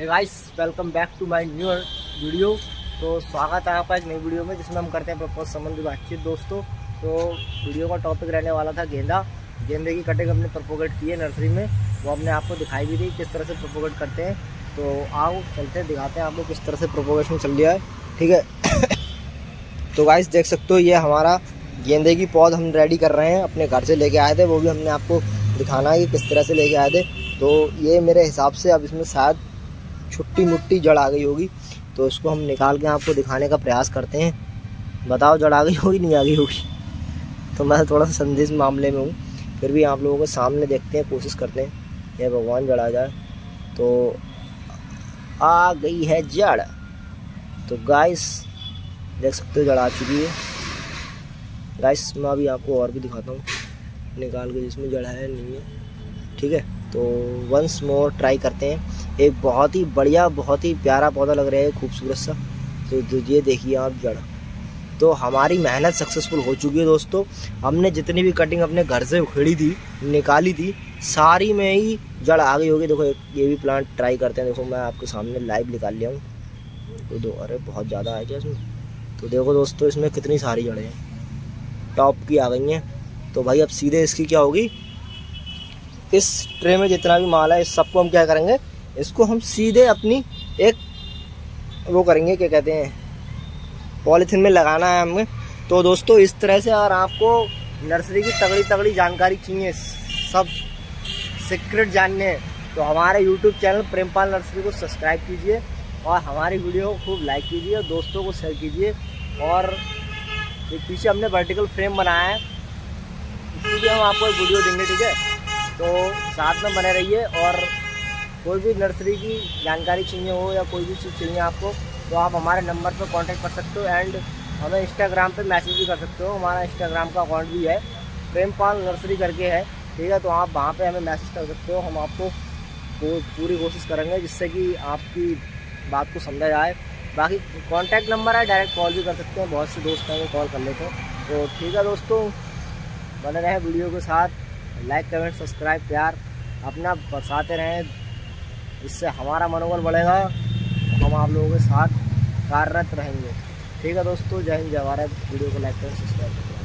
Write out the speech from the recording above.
Guys welcome back to my new video तो स्वागत है आपका एक नई वीडियो में, जिसमें हम करते हैं प्रपोज संबंधी बातचीत, दोस्तों। तो वीडियो का टॉपिक रहने वाला था गेंदा। गेंदे की कटिंग हमने प्रपोगेट की है नर्सरी में। वो हमने आपको दिखाई भी दी किस तरह से प्रपोगेट करते हैं। तो आओ, चलते हैं, दिखाते हैं आपको किस तरह से प्रपोगेशन चल रहा है। ठीक है? तो गाइस देख सकते हो, ये हमारा गेंदे की पौध हम रेडी कर रहे हैं, अपने घर से लेके आए थे। वो भी हमने आपको दिखाना है कि किस तरह से लेके आए थे। तो ये मेरे हिसाब से अब इसमें शायद छुट्टी मुट्टी जड़ आ गई होगी तो उसको हम निकाल के आपको दिखाने का प्रयास करते हैं। बताओ जड़ आ गई होगी, नहीं आ गई होगी? तो मैं थोड़ा सा संदेश मामले में हूँ, फिर भी आप लोगों को सामने देखते हैं, कोशिश करते हैं यह भगवान जड़ आ जाए। तो आ गई है जड़। तो गाइस देख सकते हो जड़ आ चुकी है। गाइस मैं अभी आपको और भी दिखाता हूँ, निकाल के जिसमें जड़ है, नहीं है। ठीक है? तो वंस मोर ट्राई करते हैं। एक बहुत ही बढ़िया, बहुत ही प्यारा पौधा लग रहा है, खूबसूरत सा। तो ये देखिए आप जड़। तो हमारी मेहनत सक्सेसफुल हो चुकी है दोस्तों। हमने जितनी भी कटिंग अपने घर से उखेड़ी थी, निकाली थी, सारी में ही जड़ आ गई होगी। देखो ये भी प्लांट ट्राई करते हैं। देखो, मैं आपके सामने लाइव निकाल लिया हूँ। तो दो, अरे बहुत ज़्यादा है क्या इसमें? तो देखो दोस्तों, इसमें कितनी सारी जड़ें हैं। टॉप की आ गई हैं। तो भाई, अब सीधे इसकी क्या होगी? इस ट्रे में जितना भी माल है, इस सबको हम क्या करेंगे? इसको हम सीधे अपनी एक वो करेंगे, क्या कहते हैं, पॉलीथीन में लगाना है हमें तो दोस्तों, इस तरह से अगर आपको नर्सरी की तगड़ी तगड़ी जानकारी चाहिए, सब सीक्रेट जानने। तो हमारे यूट्यूब चैनल प्रेमपाल नर्सरी को सब्सक्राइब कीजिए और हमारी वीडियो को खूब लाइक कीजिए और दोस्तों को शेयर कीजिए और एक पीछे हमने वर्टिकल फ्रेम बनाया है। इसी भी हम आपको एक वीडियो देंगे, ठीक है? तो साथ में बने रहिए और कोई भी नर्सरी की जानकारी चाहिए हो या कोई भी चीज़ चाहिए आपको तो आप हमारे नंबर पर कांटेक्ट कर सकते हो एंड हमें इंस्टाग्राम पे मैसेज भी कर सकते हो। हमारा इंस्टाग्राम का अकाउंट भी है प्रेमपाल नर्सरी करके है, ठीक है? तो आप वहाँ पे हमें मैसेज कर सकते हो। हम आपको पूरी कोशिश करेंगे जिससे कि आपकी बात को समझा जाए। बाकी कॉन्टैक्ट नंबर है डायरेक्ट कॉल भी कर सकते हैं। बहुत से दोस्त हैं वो कॉल कर लेते हैं। तो ठीक है दोस्तों, बने रहे वीडियो के साथ। लाइक कमेंट सब्सक्राइब प्यार। अपना बरसाते रहें। इससे हमारा मनोबल बढ़ेगा, हम आप लोगों के साथ कार्यरत रहेंगे। ठीक है दोस्तों, जय हिंद, जय भारत। वीडियो को लाइक करें, सब्सक्राइब करें।